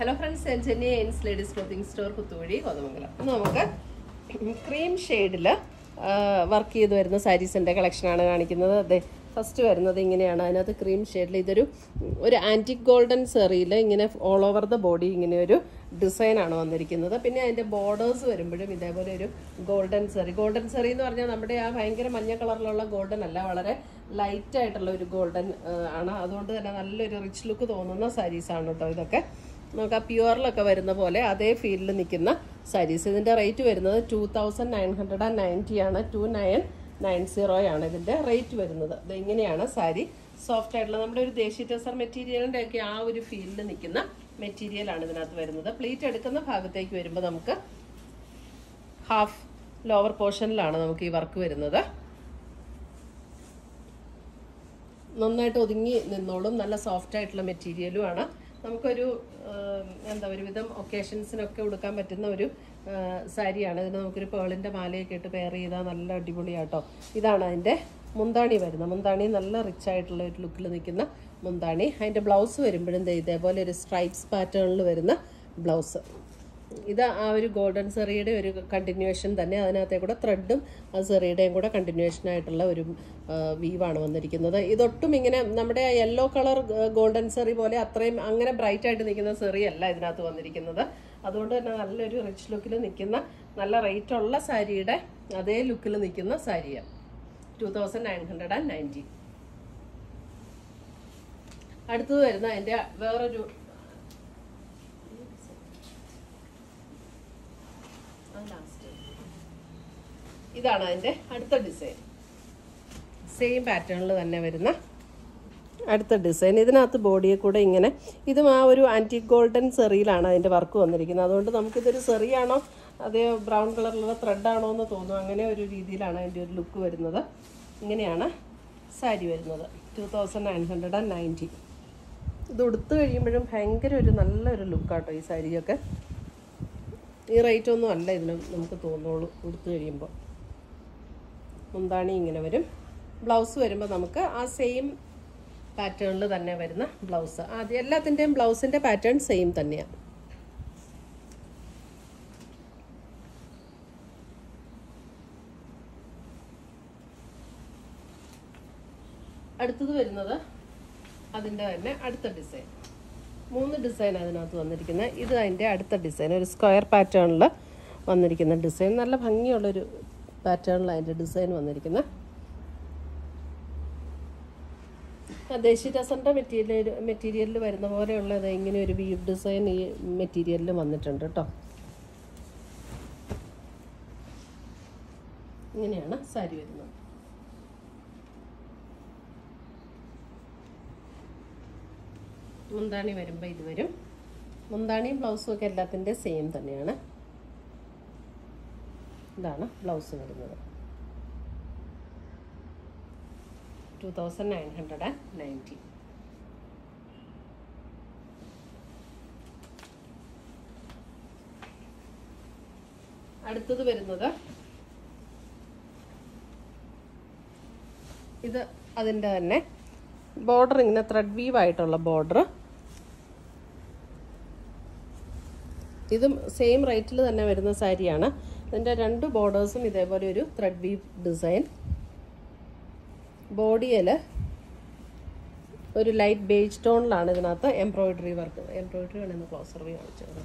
Hello friends Jenny എൻസ് ladies clothing store Puthuvazhi Kothamangalam. നമുക്ക് cream ഷെയ്ഡിൽ work ചെയ്ത് വരുന്ന സാരീസിന്റെ കളക്ഷനാണ് കാണിക്കുന്നത്. അതെ ഫസ്റ്റ് വരുന്നത് ഇങ്ങനെയാണ്. അതിനകത്ത് ക്രീം ഷെയ്ഡിൽ ഇതൊരു ഒരു ആന്റിക് ഗോൾഡൻ സെറിയിൽ ഇങ്ങനെ ഓൾ ഓവർ ദ ബോഡി ഇങ്ങനെ ഒരു ഡിസൈനാണ് വന്നിരിക്കുന്നത്. പിന്നെ അതിന്റെ ബോർഡേഴ്സ് വരുമ്പോഴും ഇതേപോലെ ഒരു ഗോൾഡൻ സെറി ഗോൾഡൻ സെറി എന്ന് പറഞ്ഞാൽ നമ്മുടെ ആ ഭയങ്കര മഞ്ഞ കളറിലുള്ള ഗോൾഡൻ അല്ല വളരെ ലൈറ്റായിട്ടുള്ള ഒരു ഗോൾഡൻ ആണ്. അതുകൊണ്ട് തന്നെ നല്ലൊരു റിച്ച് ലുക്ക് തോന്നുന്ന സാരീസാണ് കേട്ടോ ഇതൊക്കെ. നമുക്ക് ആ പ്യുവറിലൊക്കെ വരുന്ന പോലെ അതേ ഫീൽഡിൽ നിൽക്കുന്ന സാരീസ്. ഇതിന്റെ റേറ്റ് വരുന്നത് two thousand nine hundred and ninety ആണ്. ടു നയൻ നയൻ സീറോയാണ് ഇതിന്റെ റേറ്റ് വരുന്നത്. ഇത് ഇങ്ങനെയാണ് സാരി. സോഫ്റ്റ് ആയിട്ടുള്ള നമ്മുടെ ഒരു ദേശീയ ടെസർ മെറ്റീരിയലിന്റെ ഒക്കെ ആ ഒരു ഫീൽഡിൽ നിൽക്കുന്ന മെറ്റീരിയലാണ് ഇതിനകത്ത് വരുന്നത്. പ്ലേറ്റ് എടുക്കുന്ന ഭാഗത്തേക്ക് വരുമ്പോൾ നമുക്ക് ഹാഫ് ലോവർ പോർഷനിലാണ് നമുക്ക് ഈ വർക്ക് വരുന്നത്. നന്നായിട്ട് ഒതുങ്ങി നിന്നോളും. നല്ല സോഫ്റ്റ് ആയിട്ടുള്ള മെറ്റീരിയലും ആണ് നമുക്കൊരു എന്താ ഒരുവിധം ഒക്കേഷൻസിനൊക്കെ ഉടുക്കാൻ പറ്റുന്ന ഒരു സാരിയാണ്. ഇതിന് നമുക്കൊരു പേളിന്റെ മാലയൊക്കെ ഇട്ട് പെയർ ചെയ്താൽ നല്ല അടിപൊളിയാട്ടോ. ഇതാണ് അതിന്റെ മുന്താണി വരുന്നത്. മുന്താണി നല്ല റിച്ച് ആയിട്ടുള്ള ഒരു ലുക്കിൽ നിൽക്കുന്ന മുന്താണി. അതിന്റെ ബ്ലൗസ് വരുമ്പോഴും ഇതേപോലെ ഒരു സ്ട്രൈപ്സ് പാറ്റേണിൽ വരുന്ന ബ്ലൗസ് ഇത് ആ ഒരു ഗോൾഡൻ സെറിയുടെ ഒരു കണ്ടിന്യൂവേഷൻ തന്നെ അതിനകത്തെ കൂടെ ത്രെഡും ആ സെറിയുടെയും കൂടെ കണ്ടിന്യൂവേഷൻ ആയിട്ടുള്ള ഒരു വീവാണ് വന്നിരിക്കുന്നത്. ഇതൊട്ടും ഇങ്ങനെ നമ്മുടെ യെല്ലോ കളർ ഗോൾഡൻ സെറി പോലെ അത്രയും അങ്ങനെ ബ്രൈറ്റ് ആയിട്ട് നിൽക്കുന്ന സെറി അല്ല ഇതിനകത്ത് വന്നിരിക്കുന്നത്. അതുകൊണ്ട് തന്നെ നല്ലൊരു റിച്ച് ലുക്കിൽ നിൽക്കുന്ന നല്ല റേറ്റ് ഉള്ള സാരിയുടെ അതേ ലുക്കിൽ നിൽക്കുന്ന സാരിയാണ് two thousand nine hundred and ninety അടുത്തത് വരുന്ന അതിന്റെ വേറൊരു ഇതാണ് അതിന്റെ അടുത്ത ഡിസൈൻ. സെയിം പാറ്റേണിൽ തന്നെ വരുന്ന അടുത്ത ഡിസൈൻ. ഇതിനകത്ത് ബോഡിയെ കൂടെ ഇങ്ങനെ ഇതും ആ ഒരു ആന്റി ഗോൾഡൻ സെറിയിലാണ് അതിന്റെ വർക്ക് വന്നിരിക്കുന്നത്. അതുകൊണ്ട് നമുക്കിതൊരു സെറിയാണോ അതേ ബ്രൗൺ കളറിലുള്ള ത്രെഡാണോ എന്ന് തോന്നും അങ്ങനെ ഒരു രീതിയിലാണ് അതിന്റെ ഒരു ലുക്ക് വരുന്നത്. ഇങ്ങനെയാണ് സാരി വരുന്നത്. Two thousand nine hundred and ninety ഇത് ഉടുത്തു കഴിയുമ്പോഴും ഭയങ്കര ഒരു നല്ലൊരു ലുക്കാട്ടോ ഈ സാരിയൊക്കെ. ഈ റേറ്റ് ഒന്നും അല്ല ഇതിന് നമുക്ക് തോന്നുള്ളൂ കൊടുത്തു കഴിയുമ്പോൾ. മുന്താണി ഇങ്ങനെ വരും. ബ്ലൗസ് വരുമ്പോൾ നമുക്ക് ആ സെയിം പാറ്റേണിൽ തന്നെ വരുന്ന ബ്ലൗസ് ആദ്യം എല്ലാത്തിന്റെയും ബ്ലൗസിന്റെ പാറ്റേൺ സെയിം തന്നെയാണ് അടുത്തത് വരുന്നത് അതിന്റെ തന്നെ അടുത്ത ഡിസൈൻ മൂന്ന് ഡിസൈൻ അതിനകത്ത് വന്നിരിക്കുന്നത് ഇത് അതിന്റെ അടുത്ത ഡിസൈൻ ഒരു സ്ക്വയർ പാറ്റേണിൽ വന്നിരിക്കുന്ന ഡിസൈൻ നല്ല ഭംഗിയുള്ളൊരു പാറ്റേണിൽ അതിന്റെ ഡിസൈൻ വന്നിരിക്കുന്നത് ദേശീയ രസന്റെ മെറ്റീരിയൽ മെറ്റീരിയലിൽ വരുന്ന പോലെയുള്ളത് ഇങ്ങനെ ഒരു വീവ് ഡിസൈൻ ഈ മെറ്റീരിയലിൽ വന്നിട്ടുണ്ട് കേട്ടോ ഇങ്ങനെയാണ് സാരി വരുന്നത്. മുന്താണി വരുമ്പോൾ ഇത് വരും. മുന്താണിയും ബ്ലൗസും ഒക്കെ എല്ലാത്തിന്റെ സെയിം തന്നെയാണ്. ഇതാണ് ബ്ലൗസ് വരുന്നത്. ടു തൗസൻഡ് അടുത്തത് വരുന്നത് ഇത് അതിന്റെ തന്നെ. ബോർഡർ ഇങ്ങനെ ത്രെഡ് വീവ് ആയിട്ടുള്ള ബോർഡർ ഇതും സെയിം റേറ്റിൽ തന്നെ വരുന്ന സാരിയാണ്. ഇതിന്റെ രണ്ട് ബോർഡേഴ്സും ഇതേപോലെ ഒരു ത്രെഡ് വീവ് ഡിസൈൻ ബോഡിയിൽ ഒരു ലൈറ്റ് ബേജ് ടോണിലാണ് ഇതിനകത്ത് എംബ്രോയിഡറി വർക്ക് എംബ്രോയിഡറി വേണമെന്ന് ക്ലോസർ വ്യൂ കാണിച്ചത്.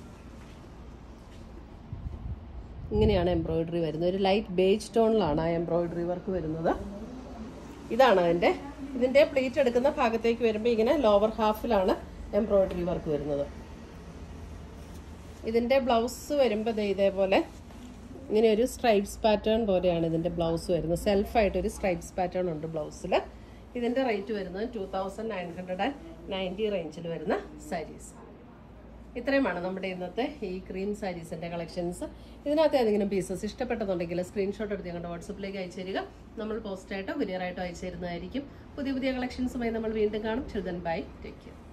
ഇങ്ങനെയാണ് എംബ്രോയിഡറി വരുന്നത്. ഒരു ലൈറ്റ് ബേജ് ടോണിലാണ് ആ എംബ്രോയിഡറി വർക്ക് വരുന്നത്. ഇതാണ് അതിന്റെ ഇതിന്റെ പ്ലേറ്റ് എടുക്കുന്ന ഭാഗത്തേക്ക് വരുമ്പോൾ ഇങ്ങനെ ലോവർ ഹാഫിലാണ് എംബ്രോയിഡറി വർക്ക് വരുന്നത്. ഇതിന്റെ ബ്ലൗസ് വരുമ്പോൾ ഇതേപോലെ ഇങ്ങനെ ഒരു സ്ട്രൈപ്സ് പാറ്റേൺ പോലെയാണ് ഇതിന്റെ ബ്ലൗസ് വരുന്നത്. സെൽഫായിട്ട് ഒരു സ്ട്രൈപ്സ് പാറ്റേൺ ഉണ്ട് ബ്ലൗസിൽ ഇതിന്റെ റേറ്റ് വരുന്നത് two thousand nine hundred and ninety റേഞ്ചിൽ വരുന്ന സാരീസ് ഇത്രയുമാണ് നമ്മുടെ ഇന്നത്തെ ഈ ക്രീം സാരീസിന്റെ കളക്ഷൻസ് ഇതിനകത്ത് ഏതെങ്കിലും പീസസ് ഇഷ്ടപ്പെട്ടതുണ്ടെങ്കിൽ സ്ക്രീൻഷോട്ട് എടുത്ത് ഞങ്ങളുടെ വാട്സപ്പിലേക്ക് അയച്ചു തരിക നമ്മൾ പോസ്റ്റായിട്ടോ കുരിയറായിട്ടോ അയച്ചു തരുന്നതായിരിക്കും പുതിയ പുതിയ കളക്ഷൻസുമായി നമ്മൾ വീണ്ടും കാണും. Children bye take care